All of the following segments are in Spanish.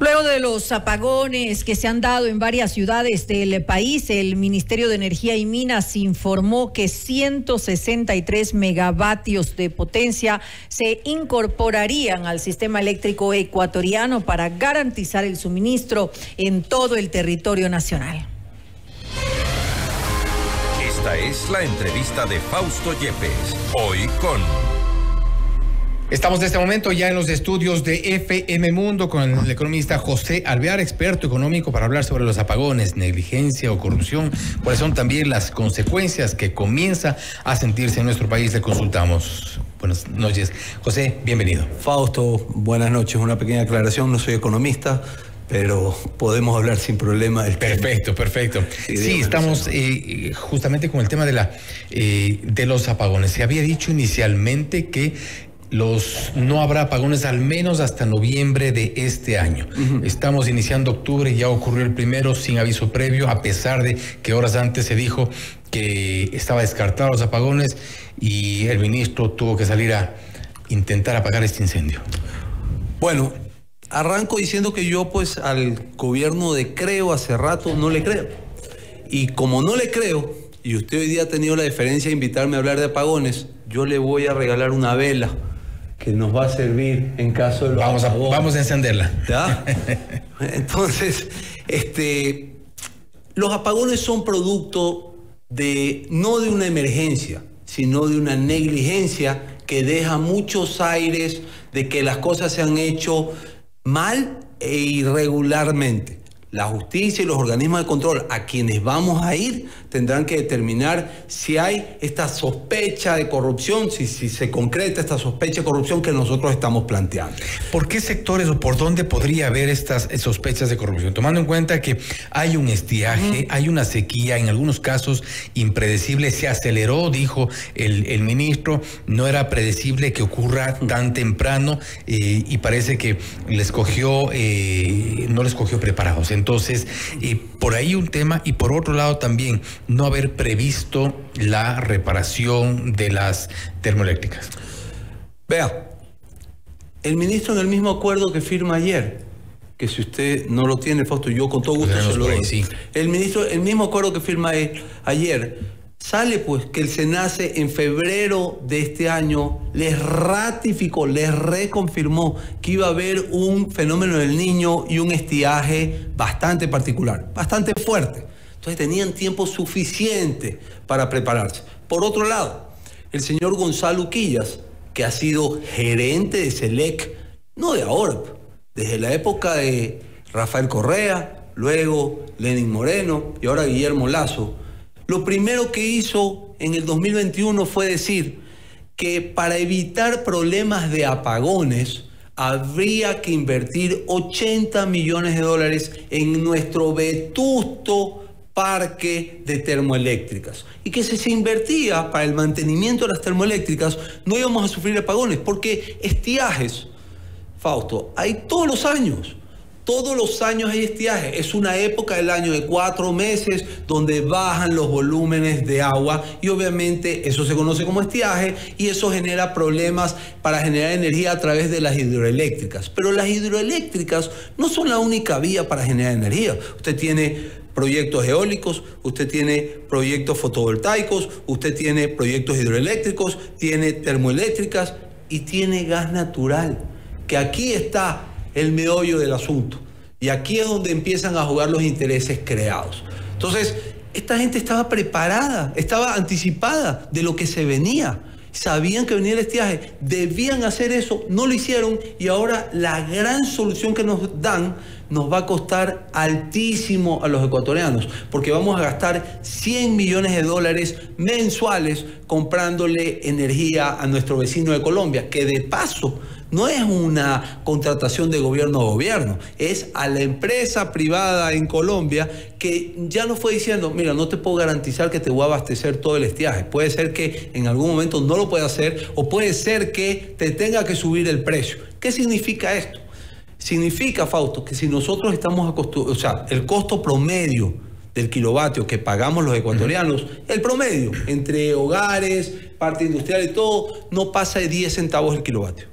Luego de los apagones que se han dado en varias ciudades del país, el Ministerio de Energía y Minas informó que 163 megavatios de potencia se incorporarían al sistema eléctrico ecuatoriano para garantizar el suministro en todo el territorio nacional. Esta es la entrevista de Fausto Yepes, hoy con... Estamos en este momento ya en los estudios de FM Mundo con el economista José Alvear, experto económico, para hablar sobre los apagones, negligencia o corrupción, cuáles son también las consecuencias que comienza a sentirse en nuestro país. Le consultamos. Buenas noches. José, bienvenido. Fausto, buenas noches. Una pequeña aclaración, no soy economista pero podemos hablar sin problema del Perfecto, perfecto. Sí, estamos eh, justamente con el tema de, la, eh, de los apagones. Se había dicho inicialmente que los no habrá apagones al menos hasta noviembre de este año. Estamos iniciando octubre, ya ocurrió el primero sin aviso previo, a pesar de que horas antes se dijo que estaba descartado los apagones y el ministro tuvo que salir a intentar apagar este incendio. Bueno, arranco diciendo que yo pues al gobierno de Creo hace rato no le creo. Y como no le creo, y usted hoy día ha tenido la deferencia de invitarme a hablar de apagones, yo le voy a regalar una vela que nos va a servir en caso de los vamos a, vamos a encenderla. Entonces, este, los apagones son producto de no de una emergencia, sino de una negligencia que deja muchos aires de que las cosas se han hecho mal e irregularmente. La justicia y los organismos de control a quienes vamos a ir tendrán que determinar si hay esta sospecha de corrupción, si, si se concreta esta sospecha de corrupción que nosotros estamos planteando. ¿Por qué sectores o por dónde podría haber estas sospechas de corrupción? Tomando en cuenta que hay un estiaje, hay una sequía, en algunos casos impredecible, se aceleró, dijo el, ministro, no era predecible que ocurra tan temprano eh, y parece que les cogió, eh, no les cogió preparados. Entonces, eh, por ahí un tema y por otro lado también no haber previsto la reparación de las termoeléctricas? Vea, el ministro en el mismo acuerdo que firma ayer, que si usted no lo tiene, Fausto, yo con todo gusto se lo doy. El ministro, el mismo acuerdo que firma ayer, sale pues que el SENACE en febrero de este año les ratificó, les reconfirmó que iba a haber un fenómeno del niño y un estiaje bastante particular, bastante fuerte. Entonces tenían tiempo suficiente para prepararse. Por otro lado, el señor Gonzalo Quillas, que ha sido gerente de SELEC, no de ahora, desde la época de Rafael Correa, luego Lenin Moreno y ahora Guillermo Lazo, lo primero que hizo en el 2021 fue decir que para evitar problemas de apagones, habría que invertir 80 millones de dólares en nuestro vetusto parque de termoeléctricas. Y que si se invertía para el mantenimiento de las termoeléctricas, no íbamos a sufrir apagones, porque estiajes, Fausto, hay todos los años. Todos los años hay estiaje. Es una época del año de cuatro meses donde bajan los volúmenes de agua y obviamente eso se conoce como estiaje y eso genera problemas para generar energía a través de las hidroeléctricas. Pero las hidroeléctricas no son la única vía para generar energía. Usted tiene proyectos eólicos, usted tiene proyectos fotovoltaicos, usted tiene proyectos hidroeléctricos, tiene termoeléctricas y tiene gas natural, que aquí está el meollo del asunto. Y aquí es donde empiezan a jugar los intereses creados. Entonces, esta gente estaba preparada, estaba anticipada de lo que se venía. Sabían que venía el estiaje, debían hacer eso, no lo hicieron y ahora la gran solución que nos dan nos va a costar altísimo a los ecuatorianos, porque vamos a gastar 100 millones de dólares mensuales comprándole energía a nuestro vecino de Colombia, que de paso no es una contratación de gobierno a gobierno, es a la empresa privada en Colombia que ya nos fue diciendo, mira, no te puedo garantizar que te voy a abastecer todo el estiaje. Puede ser que en algún momento no lo pueda hacer o puede ser que te tenga que subir el precio. ¿Qué significa esto? Significa, Fausto, que si nosotros estamos acostumbrados, o sea, el costo promedio del kilovatio que pagamos los ecuatorianos, el promedio entre hogares, parte industrial y todo, no pasa de 10 centavos el kilovatio.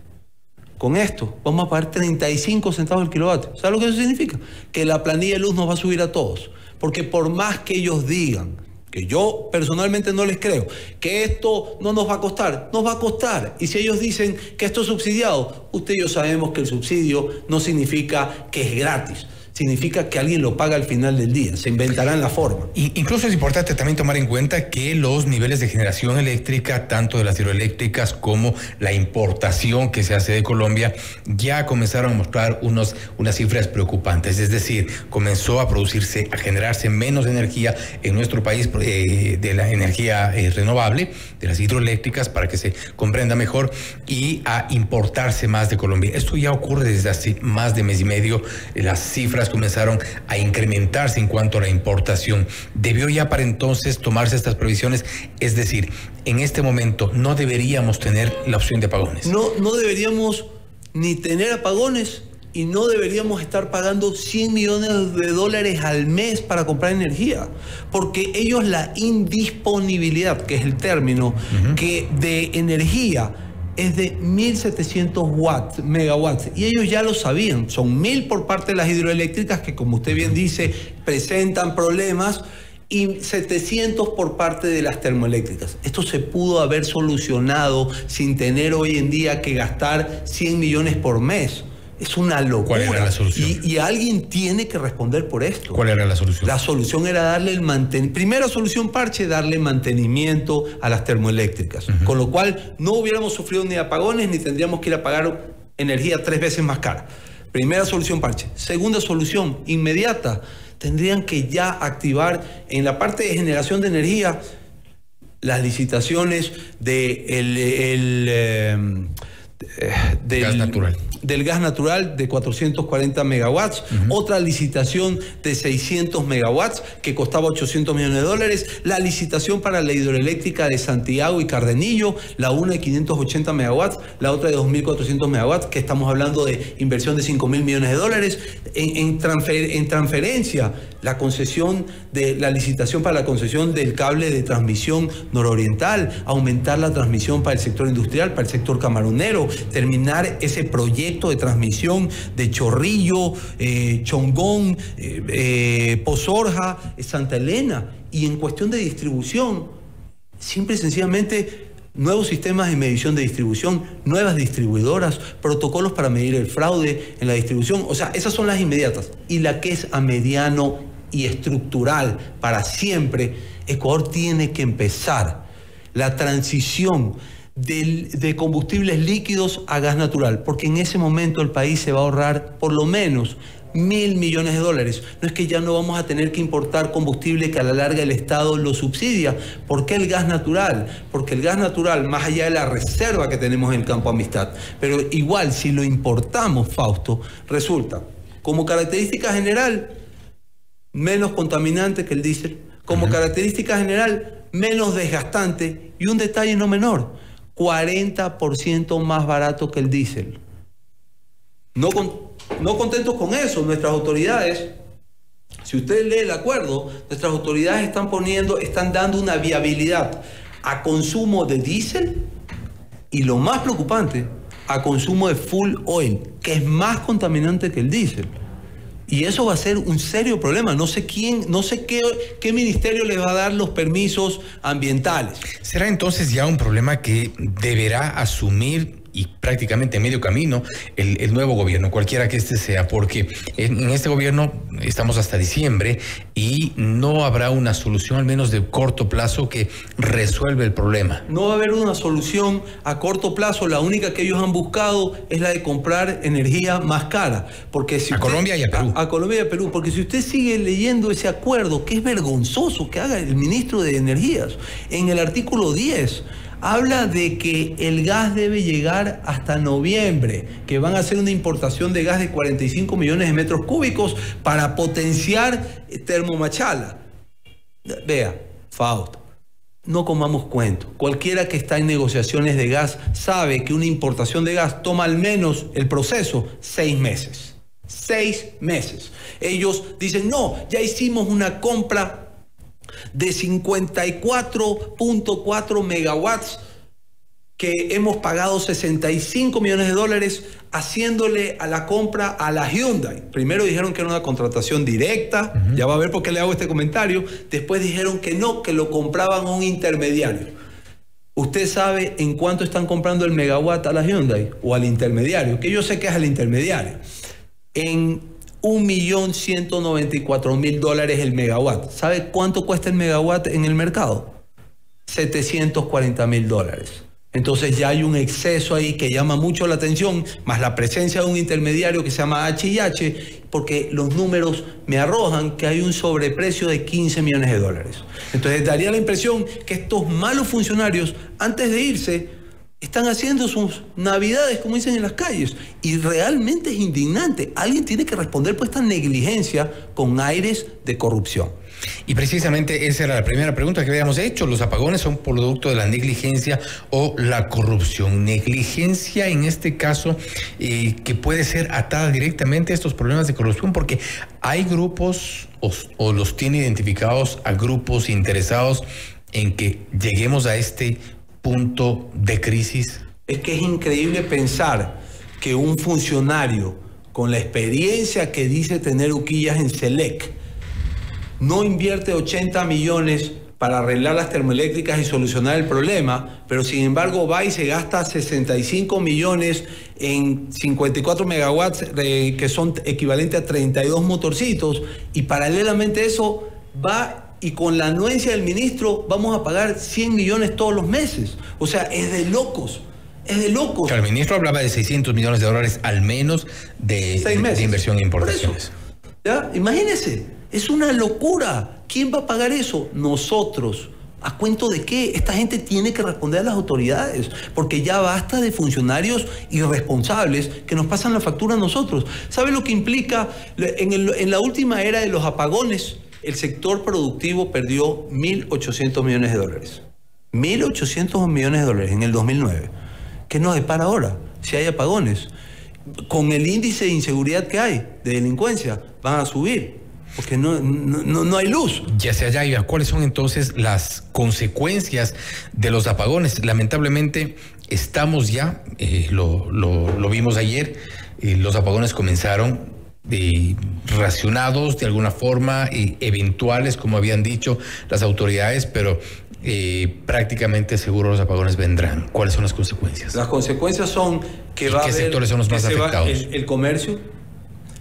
Con esto vamos a pagar 35 centavos el kilovatio. ¿Sabes lo que eso significa? Que la planilla de luz nos va a subir a todos. Porque por más que ellos digan, que yo personalmente no les creo, que esto no nos va a costar, nos va a costar. Y si ellos dicen que esto es subsidiado, usted y yo sabemos que el subsidio no significa que es gratis significa que alguien lo paga al final del día, se inventarán la forma. incluso es importante también tomar en cuenta que los niveles de generación eléctrica, tanto de las hidroeléctricas como la importación que se hace de Colombia, ya comenzaron a mostrar unos, unas cifras preocupantes. Es decir, comenzó a producirse, a generarse menos energía en nuestro país eh, de la energía eh, renovable, de las hidroeléctricas, para que se comprenda mejor, y a importarse más de Colombia. Esto ya ocurre desde hace más de mes y medio. Las cifras comenzaron a incrementarse en cuanto a la importación. ¿Debió ya para entonces tomarse estas previsiones? Es decir, en este momento no deberíamos tener la opción de apagones. No, no deberíamos ni tener apagones y no deberíamos estar pagando 100 millones de dólares al mes para comprar energía, porque ellos la indisponibilidad, que es el término, que de energía es de 1.700 watts, megawatts. Y ellos ya lo sabían. Son 1.000 por parte de las hidroeléctricas que, como usted bien dice, presentan problemas y 700 por parte de las termoeléctricas. Esto se pudo haber solucionado sin tener hoy en día que gastar 100 millones por mes. Es una locura. ¿Cuál era la solución? Y, alguien tiene que responder por esto. ¿Cuál era la solución? La solución era darle el mantenimiento. Primera solución parche, darle mantenimiento a las termoeléctricas. Con lo cual no hubiéramos sufrido ni apagones ni tendríamos que ir a pagar energía tres veces más cara. Primera solución parche. Segunda solución inmediata. Tendrían que ya activar en la parte de generación de energía las licitaciones de el, eh, del gas natural. Del gas natural de 440 megawatts, otra licitación de 600 megawatts que costaba 800 millones de dólares, la licitación para la hidroeléctrica de Santiago y Cardenillo, la una de 580 megawatts, la otra de 2.400 megawatts, que estamos hablando de inversión de 5 mil millones de dólares, en, en transferencia, la concesión de la licitación para la concesión del cable de transmisión nororiental, aumentar la transmisión para el sector industrial, para el sector camaronero, terminar ese proyecto de transmisión de Chorrillo, eh, Chongón, eh, eh, Pozorja, Santa Elena. Y en cuestión de distribución, simple y sencillamente nuevos sistemas de medición de distribución, nuevas distribuidoras, protocolos para medir el fraude en la distribución. O sea, esas son las inmediatas. Y la que es a mediano y estructural para siempre, Ecuador tiene que empezar la transición de combustibles líquidos a gas natural, porque en ese momento el país se va a ahorrar por lo menos mil millones de dólares. No es que ya no vamos a tener que importar combustible que a la larga el Estado lo subsidia. ¿Por qué el gas natural? Porque el gas natural, más allá de la reserva que tenemos en el campo Amistad, pero igual si lo importamos, Fausto, resulta como característica general menos contaminante que el diésel, como característica general menos desgastante y un detalle no menor 40% más barato que el diésel. No, no contentos con eso, nuestras autoridades, si usted lee el acuerdo, nuestras autoridades están poniendo, están dando una viabilidad a consumo de diésel y lo más preocupante, a consumo de full oil, que es más contaminante que el diésel. Y eso va a ser un serio problema. No sé quién, no sé qué, qué ministerio le va a dar los permisos ambientales. ¿Será entonces ya un problema que deberá asumir y prácticamente medio camino el, nuevo gobierno, cualquiera que este sea, porque en, este gobierno estamos hasta diciembre y no habrá una solución, al menos de corto plazo, que resuelva el problema. No va a haber una solución a corto plazo, la única que ellos han buscado es la de comprar energía más cara. Porque si a Colombia y a Perú. A, a Colombia y a Perú, porque si usted sigue leyendo ese acuerdo, que es vergonzoso que haga el ministro de Energías, en el artículo 10 habla de que el gas debe llegar hasta noviembre, que van a hacer una importación de gas de 45 millones de metros cúbicos para potenciar Termomachala. Vea, Fausto, no comamos cuento. Cualquiera que está en negociaciones de gas sabe que una importación de gas toma al menos el proceso seis meses. Seis meses. Ellos dicen, no, ya hicimos una compra de 54.4 megawatts que hemos pagado 65 millones de dólares haciéndole a la compra a la Hyundai. Primero dijeron que era una contratación directa, ya va a ver por qué le hago este comentario. Después dijeron que no, que lo compraban a un intermediario. ¿Usted sabe en cuánto están comprando el megawatt a la Hyundai o al intermediario? Que yo sé que es al intermediario. En 1.194.000 dólares el megawatt. ¿Sabe cuánto cuesta el megawatt en el mercado? 740.000 dólares. Entonces ya hay un exceso ahí que llama mucho la atención, más la presencia de un intermediario que se llama HIH, porque los números me arrojan que hay un sobreprecio de 15 millones de dólares. Entonces daría la impresión que estos malos funcionarios, antes de irse, están haciendo sus navidades, como dicen en las calles. Y realmente es indignante. Alguien tiene que responder por esta negligencia con aires de corrupción. Y precisamente esa era la primera pregunta que habíamos hecho. ¿Los apagones son producto de la negligencia o la corrupción? Negligencia en este caso eh, que puede ser atada directamente a estos problemas de corrupción porque hay grupos o los tiene identificados a grupos interesados en que lleguemos a este punto de crisis. Es que es increíble pensar que un funcionario con la experiencia que dice tener Uquillas en Selec, no invierte 80 millones para arreglar las termoeléctricas y solucionar el problema, pero sin embargo va y se gasta 65 millones en 54 megawatts que son equivalentes a 32 motorcitos y paralelamente eso va y con la anuencia del ministro vamos a pagar 100 millones todos los meses. O sea, es de locos. Es de locos. el ministro hablaba de 600 millones de dólares al menos de, de inversión en importaciones. ¿Ya? Imagínese. Es una locura. ¿Quién va a pagar eso? Nosotros. ¿A cuento de qué? Esta gente tiene que responder a las autoridades, porque ya basta de funcionarios irresponsables que nos pasan la factura a nosotros. ¿Sabe lo que implica? En, en la última era de los apagones, el sector productivo perdió 1.800 millones de dólares. 1.800 millones de dólares en el 2009. ¿Qué nos depara ahora si hay apagones? Con el índice de inseguridad que hay, de delincuencia, van a subir porque no, no, hay luz. Ya sea ya, ¿cuáles son entonces las consecuencias de los apagones? Lamentablemente estamos ya, eh, lo, vimos ayer, los apagones comenzaron eh, racionados de alguna forma, eventuales, como habían dicho las autoridades, pero prácticamente seguro los apagones vendrán. ¿Cuáles son las consecuencias? Las consecuencias son que va ¿Qué sectores son los más afectados? el comercio,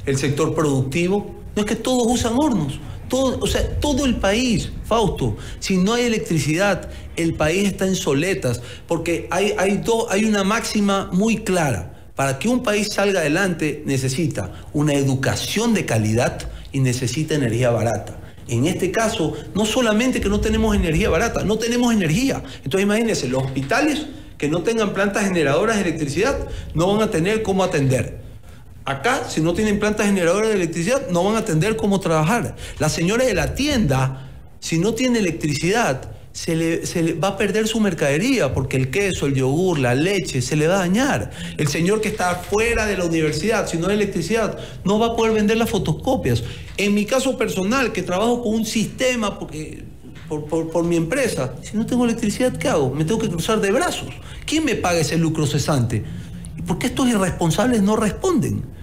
el sector productivo, no es que todos usan hornos. Todo, o sea, todo el país, Fausto, si no hay electricidad, el país está en soletas, porque hay, hay, hay una máxima muy clara. Para que un país salga adelante necesita una educación de calidad y necesita energía barata. En este caso, no solamente que no tenemos energía barata, no tenemos energía. Entonces imagínense, los hospitales que no tengan plantas generadoras de electricidad no van a tener cómo atender. Acá, si no tienen plantas generadoras de electricidad, no van a atender cómo trabajar. La señora de la tienda, si no tiene electricidad, se le, va a perder su mercadería porque el queso, el yogur, la leche se le va a dañar. El señor que está fuera de la universidad, si no hay electricidad, no va a poder vender las fotocopias. En mi caso personal, que trabajo con un sistema porque, por, por mi empresa, si no tengo electricidad, ¿qué hago? Me tengo que cruzar de brazos. ¿Quién me paga ese lucro cesante? ¿Y por qué estos irresponsables no responden?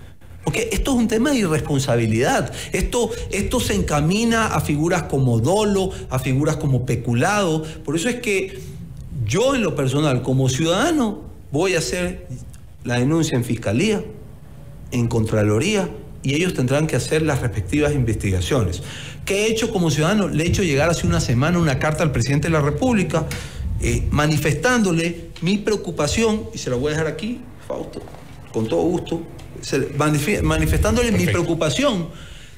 Porque esto es un tema de irresponsabilidad. Esto, esto se encamina a figuras como dolo, a figuras como peculado. Por eso es que yo en lo personal, como ciudadano, voy a hacer la denuncia en fiscalía, en Contraloría, y ellos tendrán que hacer las respectivas investigaciones. ¿Qué he hecho como ciudadano? Le he hecho llegar hace una semana una carta al presidente de la República eh, manifestándole mi preocupación, y se la voy a dejar aquí, Fausto, con todo gusto, manifestándole mi preocupación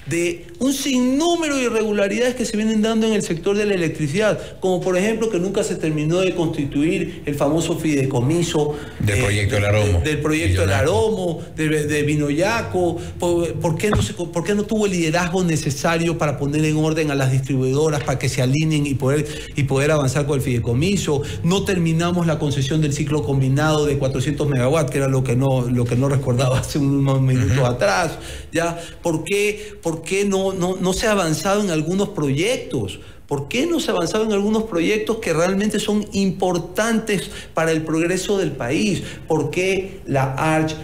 de un sinnúmero de irregularidades que se vienen dando en el sector de la electricidad, como por ejemplo que nunca se terminó de constituir el famoso fideicomiso del proyecto del Aromo, del proyecto del Aromo, de, Vinoyaco, por, qué no se, por qué no tuvo el liderazgo necesario para poner en orden a las distribuidoras para que se alineen y poder, y poder avanzar con el fideicomiso, no terminamos la concesión del ciclo combinado de 400 megawatts, que era lo que no, lo que no recordaba hace unos minutos atrás, ¿ya? ¿Por qué? ¿Por qué no, no, no se ha avanzado en algunos proyectos? ¿Por qué no se ha avanzado en algunos proyectos que realmente son importantes para el progreso del país? ¿Por qué la ARCH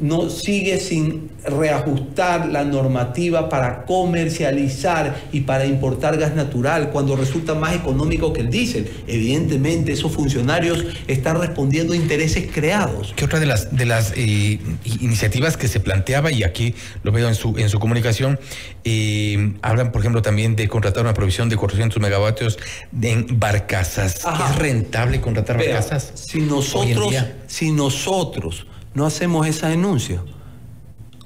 no sigue sin reajustar la normativa para comercializar y para importar gas natural cuando resulta más económico que el diésel? Evidentemente esos funcionarios están respondiendo a intereses creados. ¿Qué otra de las, eh, iniciativas que se planteaba, y aquí lo veo en su comunicación, eh, hablan por ejemplo también de contratar una provisión de 400 megavatios en barcazas. ¿Es rentable contratar barcazas? Si nosotros, si nosotros no hacemos esa denuncia,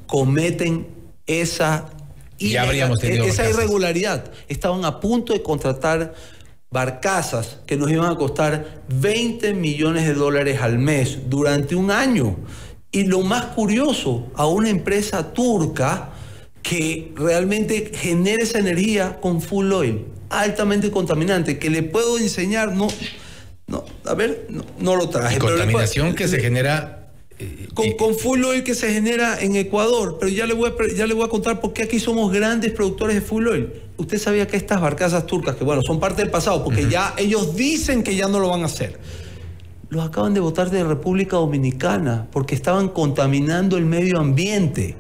cometen esa, esa irregularidad. Estaban a punto de contratar barcazas que nos iban a costar 20 millones de dólares al mes durante un año. Y lo más curioso, a una empresa turca que realmente genera esa energía con full oil, altamente contaminante, que le puedo enseñar, no, no, a ver, no, lo traje. Y contaminación que se genera eh, con, con, full oil que se genera en Ecuador, pero ya le, voy a, ya le voy a contar por qué aquí somos grandes productores de full oil. Usted sabía que estas barcazas turcas, que bueno, son parte del pasado, porque ya ellos dicen que ya no lo van a hacer, los acaban de votar de República Dominicana porque estaban contaminando el medio ambiente.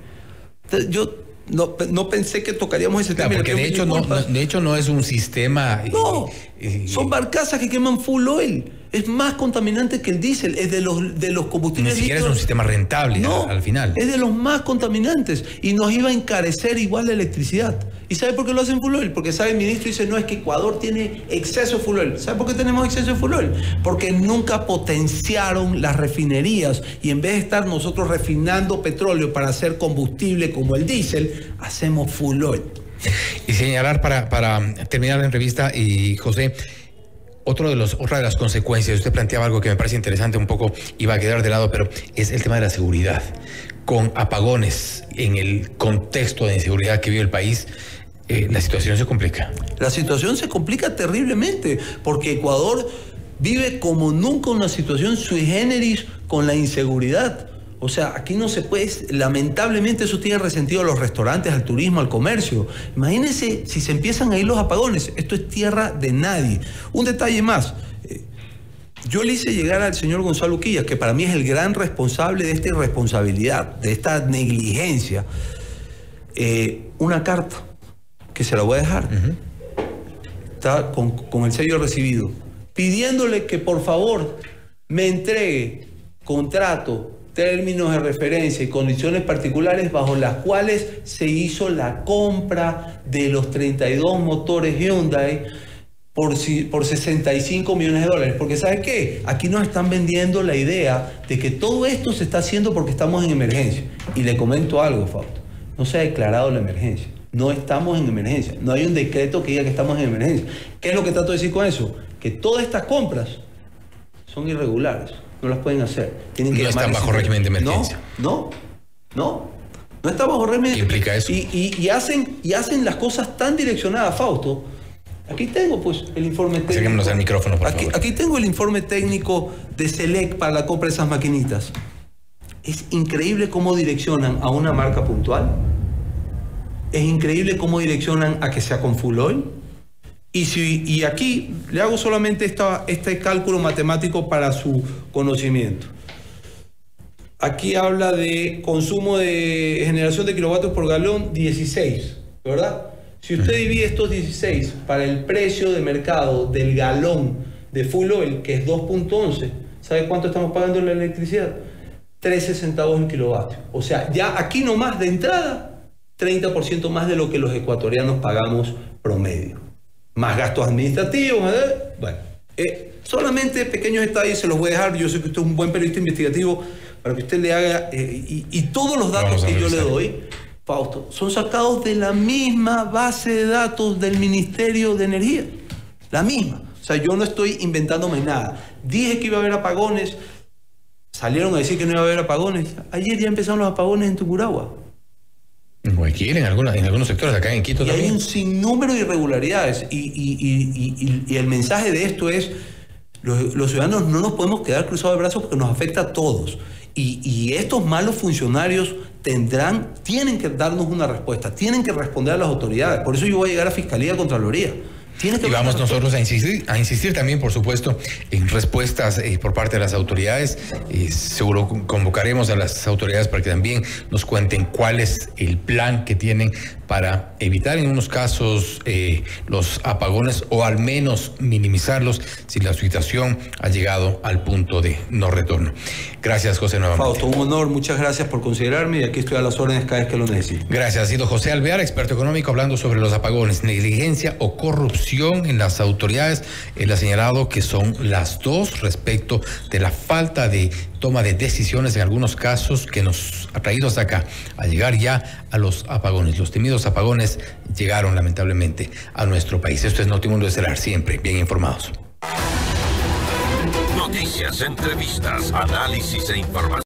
Yo no, no pensé que tocaríamos ese tema. Porque de hecho no, de hecho no es un sistema. No, eh, son barcazas que queman full oil. Es más contaminante que el diésel, es de los, de los combustibles. Ni siquiera es un sistema rentable al final. Es de los más contaminantes y nos iba a encarecer igual la electricidad. ¿Y sabe por qué lo hacen full oil? Porque sabe el ministro dice, no, es que Ecuador tiene exceso full oil. ¿Sabe por qué tenemos exceso full oil? Porque nunca potenciaron las refinerías y en vez de estar nosotros refinando petróleo para hacer combustible como el diésel, hacemos full oil. Y señalar para, para terminar la entrevista, y José, otro de los, otra de las consecuencias, usted planteaba algo que me parece interesante, un poco iba a quedar de lado, pero es el tema de la seguridad. Con apagones en el contexto de inseguridad que vive el país, eh, la situación se complica. La situación se complica terriblemente, porque Ecuador vive como nunca una situación sui generis con la inseguridad. O sea, aquí no se puede, lamentablemente eso tiene resentido a los restaurantes, al turismo, al comercio. Imagínense si se empiezan a ir los apagones, esto es tierra de nadie. Un detalle más, eh, yo le hice llegar al señor Gonzalo Quillas, que para mí es el gran responsable de esta irresponsabilidad, de esta negligencia, eh, una carta que se la voy a dejar. Está con, con el sello recibido, pidiéndole que por favor me entregue contrato términos de referencia y condiciones particulares bajo las cuales se hizo la compra de los 32 motores Hyundai por, por 65 millones de dólares. Porque ¿sabe qué? Aquí nos están vendiendo la idea de que todo esto se está haciendo porque estamos en emergencia. Y le comento algo, Fausto. No se ha declarado la emergencia. No estamos en emergencia. No hay un decreto que diga que estamos en emergencia. ¿Qué es lo que trato de decir con eso? Que todas estas compras son irregulares no las pueden hacer. Tienen que no están bajo régimen de emergencia. No, no, no. No está bajo régimen ¿Qué implica eso? Y, hacen, y hacen las cosas tan direccionadas, Fausto. Aquí tengo pues el informe técnico. al micrófono, por aquí, favor. aquí tengo el informe técnico de Select para la compra de esas maquinitas. Es increíble cómo direccionan a una marca puntual. Es increíble cómo direccionan a que sea con full oil y, si, y aquí le hago solamente esta, este cálculo matemático para su conocimiento. Aquí habla de consumo de generación de kilovatios por galón 16, ¿verdad? Si usted divide estos 16 para el precio de mercado del galón de full oil, que es 2.11, ¿sabe cuánto estamos pagando en la electricidad? 13 centavos el kilovatio. O sea, ya aquí nomás de entrada, 30% más de lo que los ecuatorianos pagamos promedio más gastos administrativos. ¿eh? Bueno, eh, solamente pequeños detalles se los voy a dejar. Yo sé que usted es un buen periodista investigativo para que usted le haga. Eh, y, todos los datos que yo le doy, Fausto, son sacados de la misma base de datos del Ministerio de Energía. La misma. O sea, yo no estoy inventándome nada. Dije que iba a haber apagones. Salieron a decir que no iba a haber apagones. Ayer ya empezaron los apagones en Tucuragua. En Guayaquil, en, en algunos sectores, acá en Quito y también. Hay un sinnúmero de irregularidades y, el mensaje de esto es, los, ciudadanos no nos podemos quedar cruzados de brazos porque nos afecta a todos. Y, estos malos funcionarios tendrán, tienen que darnos una respuesta, tienen que responder a las autoridades. Por eso yo voy a llegar a Fiscalía Contraloría. Y vamos nosotros a insistir, a insistir también, por supuesto, en respuestas eh, por parte de las autoridades. Eh, seguro convocaremos a las autoridades para que también nos cuenten cuál es el plan que tienen para evitar en unos casos eh, los apagones o al menos minimizarlos si la situación ha llegado al punto de no retorno. Gracias, José, nuevamente. Fausto, un honor, muchas gracias por considerarme y aquí estoy a las órdenes cada vez que lo necesite. Gracias. Ha sido José Alvear, experto económico, hablando sobre los apagones, negligencia o en las autoridades. Él ha señalado que son las dos respecto de la falta de toma de decisiones en algunos casos que nos ha traído hasta acá, a llegar ya a los apagones. Los temidos apagones llegaron lamentablemente a nuestro país. Esto es Notimundo Estelar, siempre bien informados. Noticias, entrevistas, análisis e información.